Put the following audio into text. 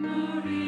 Maria.